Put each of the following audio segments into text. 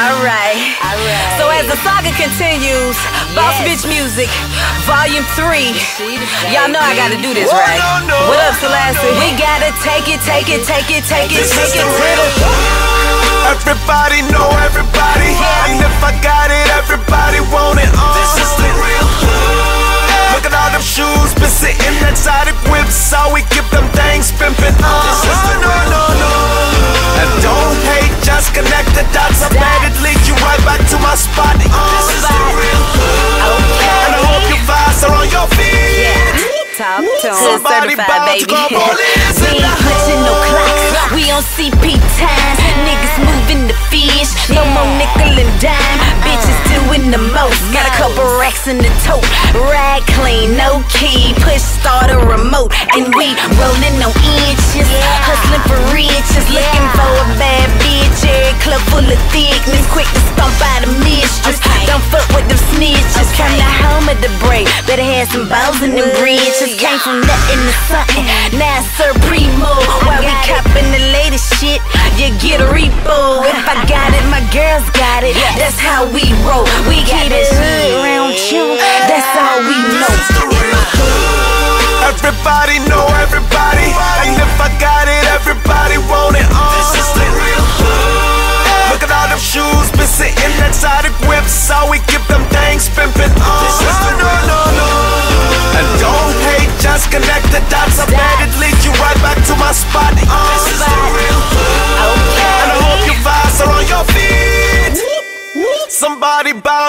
Alright. Alright. So as the saga continues, Boss Yes. Bitch Music, Volume 3. Y'all know I gotta do this, Oh, right? no, no. What up, Selasi? We gotta take it, take it, take it, take it, This take it the to real. the Everybody know Top tone. Somebody certified, bout to baby. call police we in the ain't punching no clocks. We on CP time. Niggas moving the fish. No more nickel and dime. Uh-huh. Bitches doing the most. Got a couple racks in the tote. Rag clean, no key. Push start a remote. And we rolling no inches. Hustling for riches. Looking for a bad bitch. Every club full of thickness. Quick to stomp out a mistress. Some balls in them bridges. Came from nothing to something. Now it's Supremo. While we copping the latest shit, you get a repo. If I got it, my girls got it. That's how we roll. We keep it hood round you. That's all we know. This is the real Everybody know everybody. And if I got it, everybody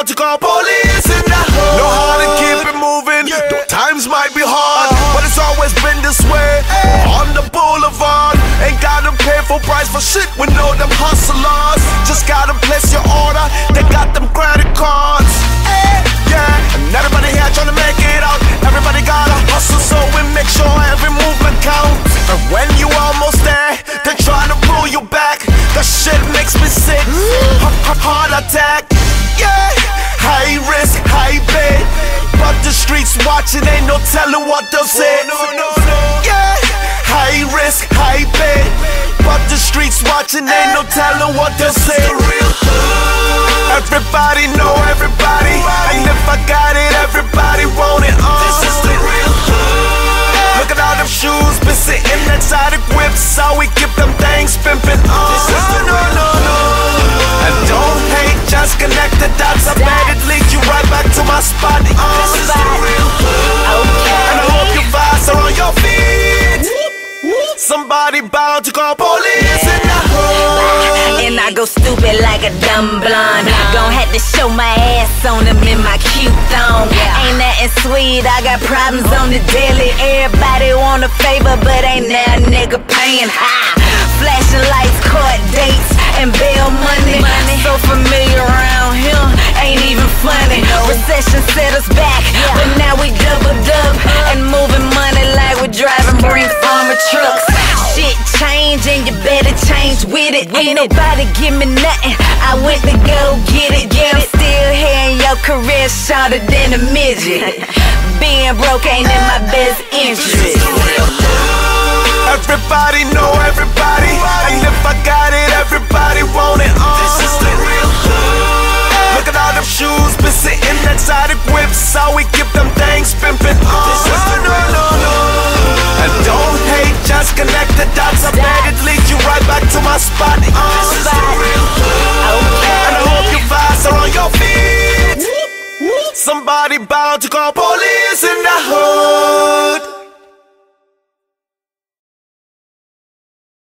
Bound to call police in the hood. No hard and keep it moving. Though times might be hard, but it's always been this way. On the boulevard, ain't gotta pay full price for shit. We know them hustlers. Just gotta place your order. They got them credit cards. Eh, Yeah, and everybody here trying to make it out. Everybody gotta hustle, so we make sure every movement counts. And when you almost there, they trying to pull you back. That shit makes me sick. Heart attack. Yeah, high risk, high pay. But the streets watching, ain't no telling what they'll say. No, no, no. Yeah, high risk, high pay. But the streets watching, ain't no telling what they'll say. Everybody know everybody. And if I got it, everybody want it. Uh. This is the real hood. Look at all them shoes, been sitting exotic whips. So we keep them things pimping. Uh. Somebody bound to call police in the hood. And I go stupid like a dumb blonde. Gon' have to show my ass on them in my cute thong. Ain't nothing sweet, I got problems on the daily. Everybody want a favor, but ain't that nigga paying high. Flashing lights, court dates, and bail money. money. So familiar around here, better with it. Ain't nobody give me nothing. I went to go get it. Yeah, I'm still here in your career shorter than a midget. Being broke ain't in my best interest. Everybody know everybody. Somebody bound to call police in the hood.